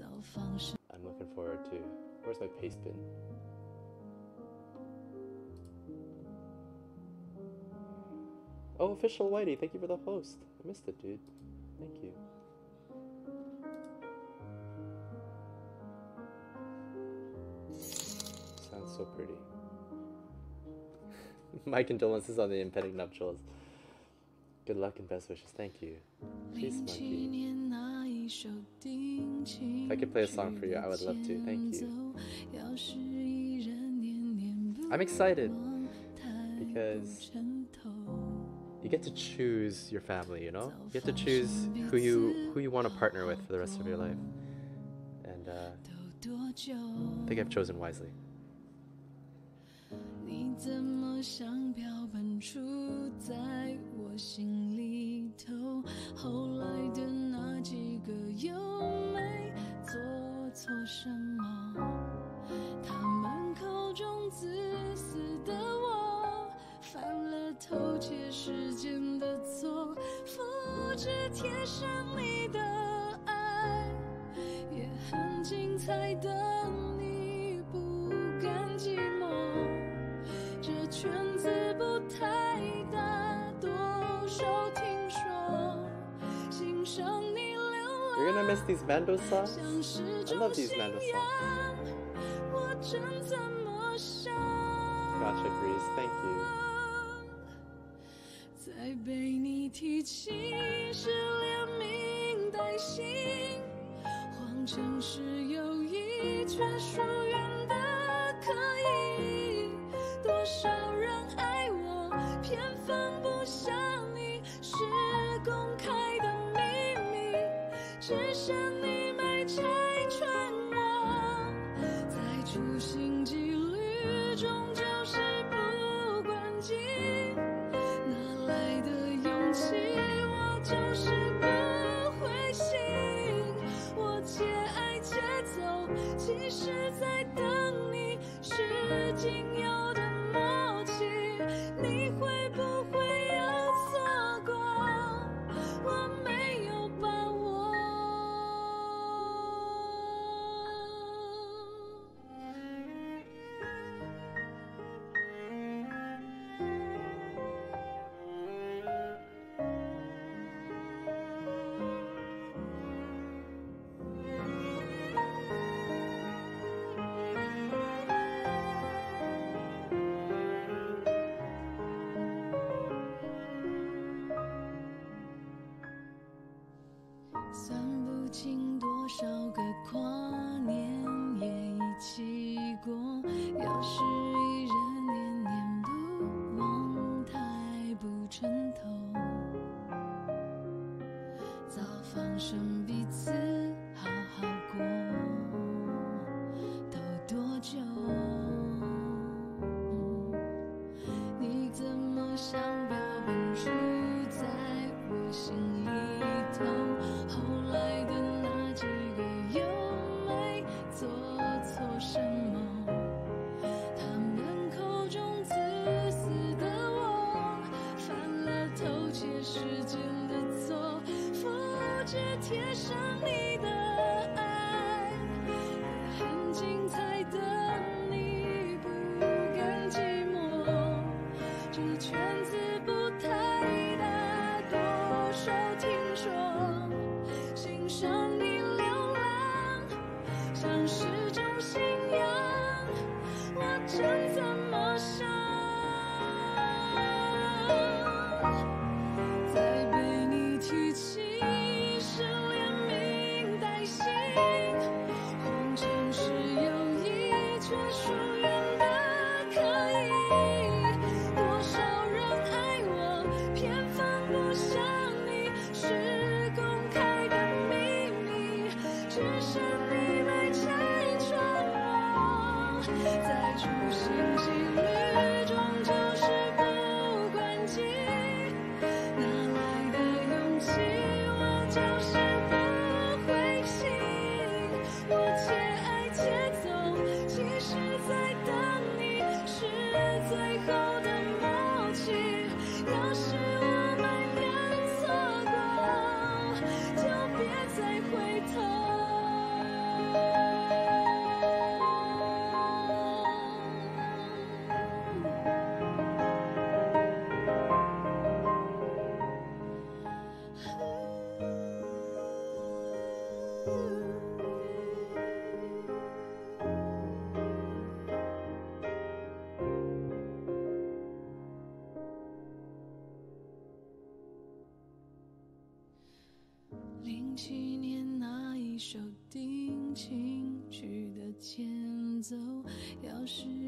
I'm looking forward to. Where's my paste bin? Oh, official Whitey, thank you for the host. I missed it, dude. Thank you. Sounds so pretty. My condolences on the impending nuptials. Good luck and best wishes. Thank you. Peace, monkey. If I could play a song for you, I would love to. Thank you. I'm excited because you get to choose your family. You know, you get to choose who you who you want to partner with for the rest of your life, and uh, I think I've chosen wisely. 复制贴上你的爱，也很精彩的你不甘寂寞。这圈子不太大，多少听说，欣赏你流 You're gonna miss these Mando songs. I 种 love these 信 Mando 仰 songs.。？Gotcha, Grease. Thank you. 谎称是有意，却疏远的可以。多少人爱我，偏放不下你，是公开的秘密，只剩你清是。要是。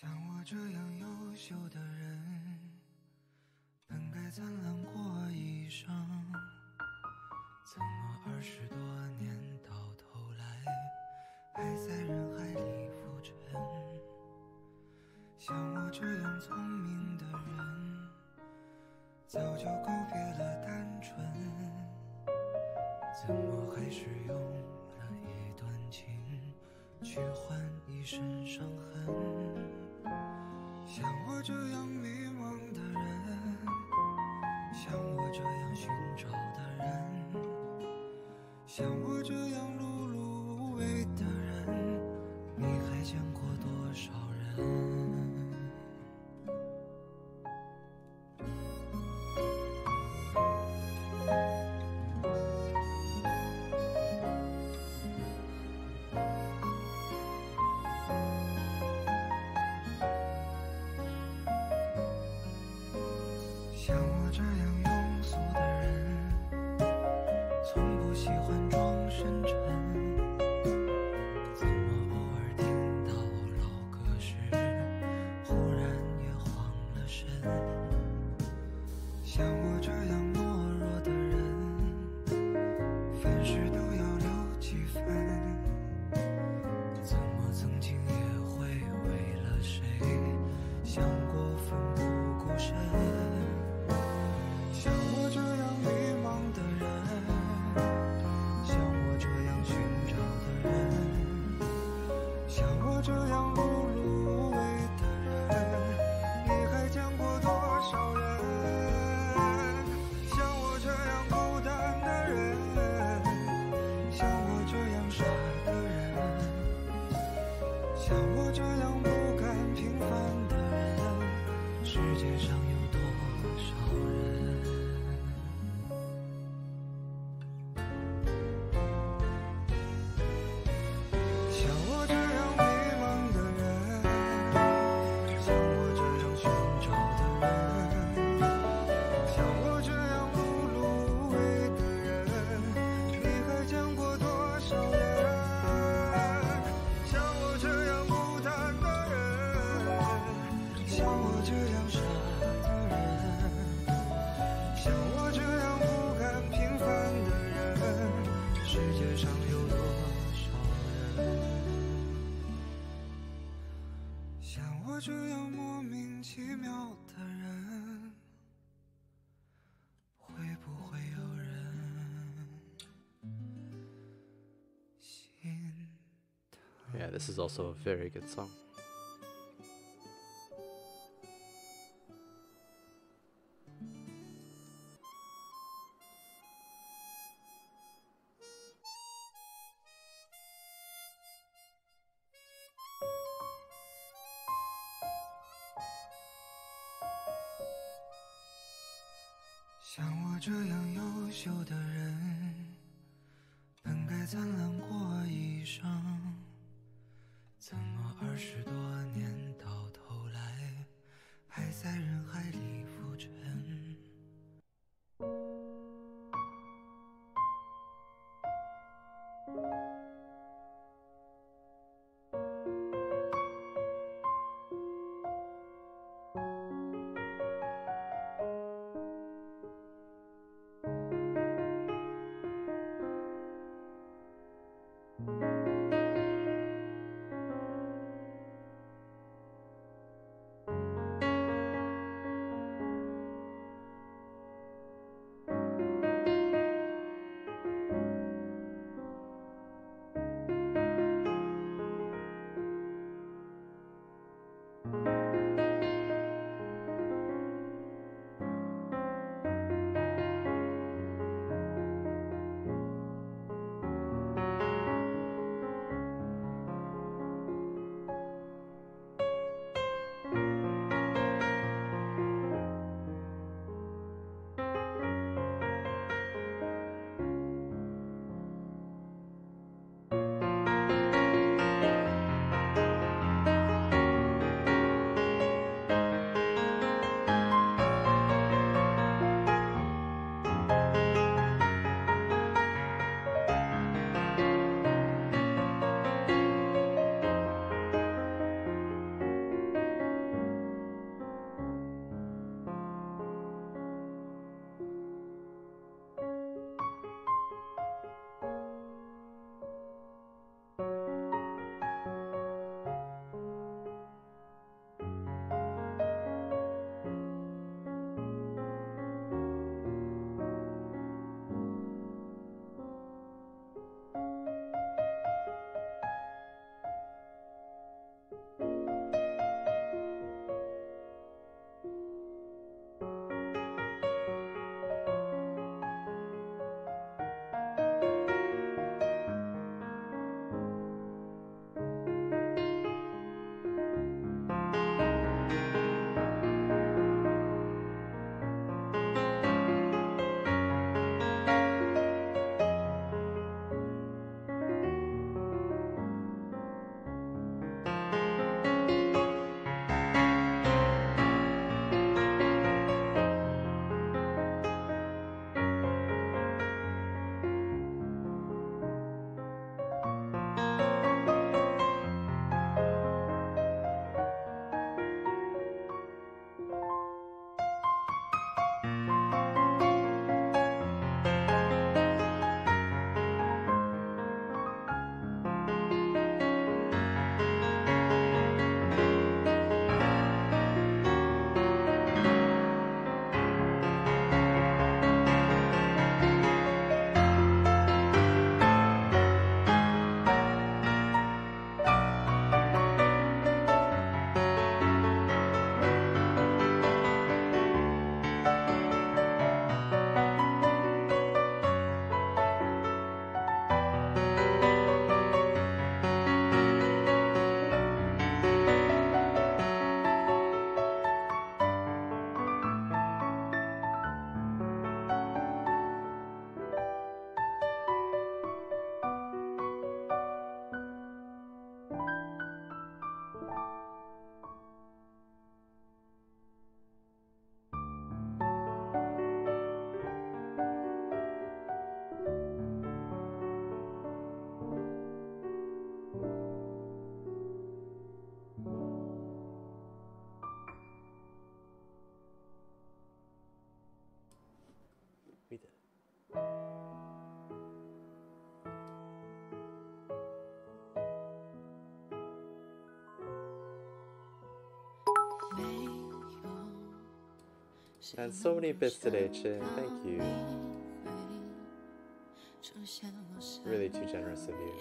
像我这样优秀的人，本该灿烂过一生，怎么二十多年到头来，还在人海里浮沉？像我这样聪明的人，早就告别了单纯，怎么还是用了一段情，去换一身伤痕？you young. yeah, this is also a very good song. 十多年。And so many bits today, Chin. Thank you. Really too generous of you.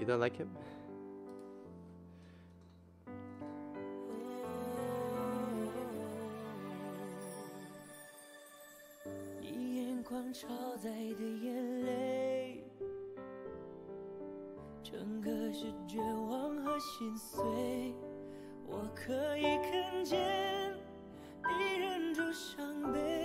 you don't like him？你眼眶超载的眼泪。整个是绝望和心碎，我可以看见，你忍住伤悲。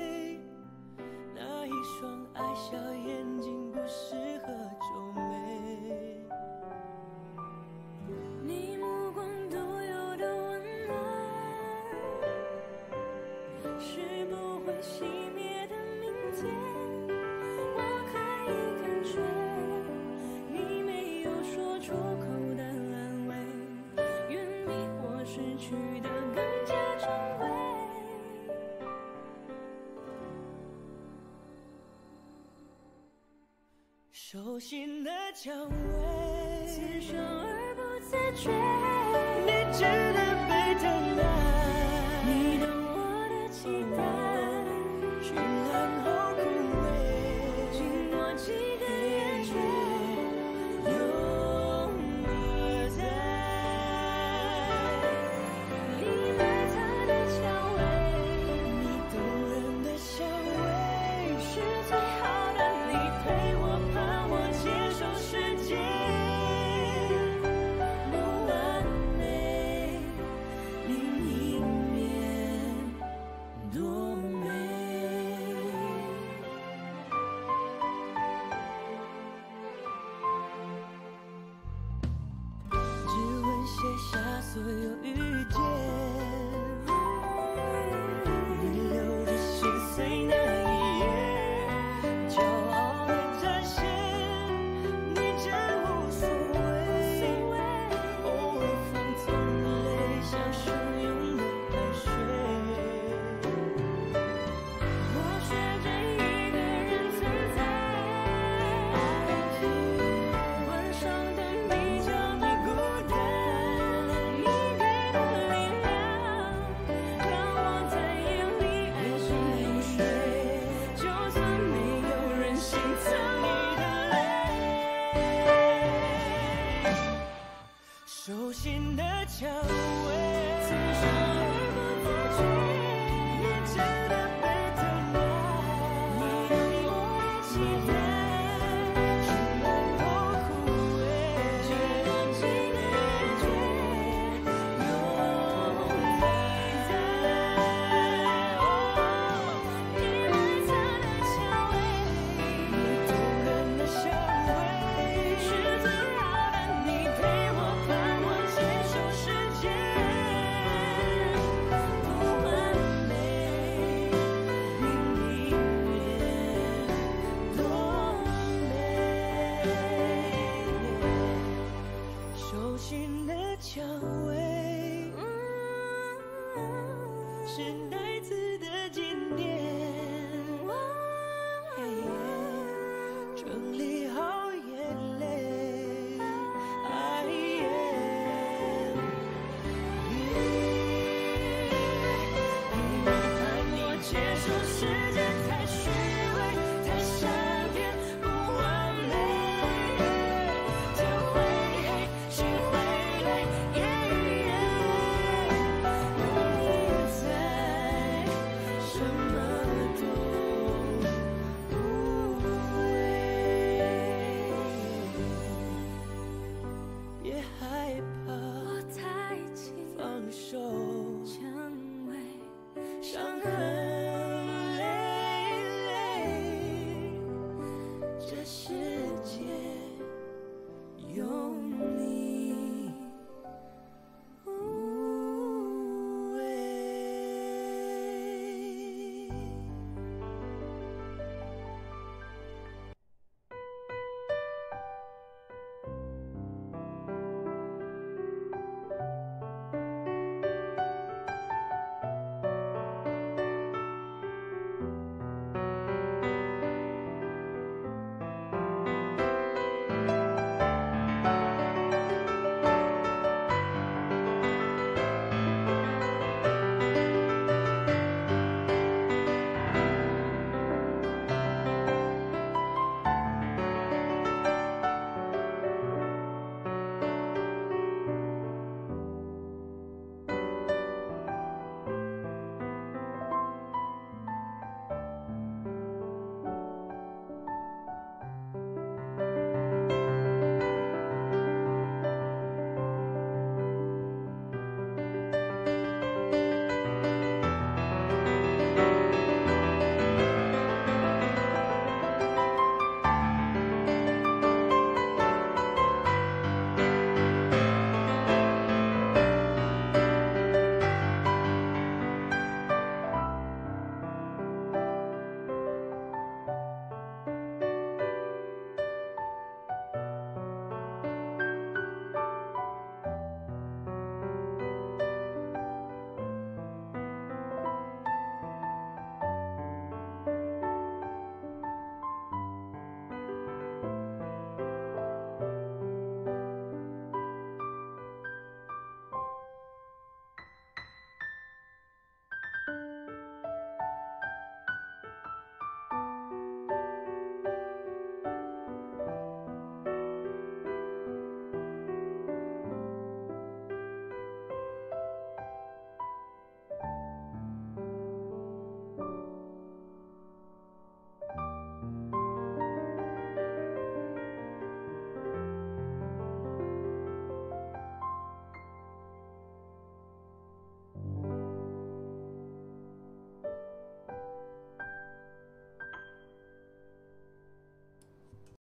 蔷薇，此生而不自觉。你只。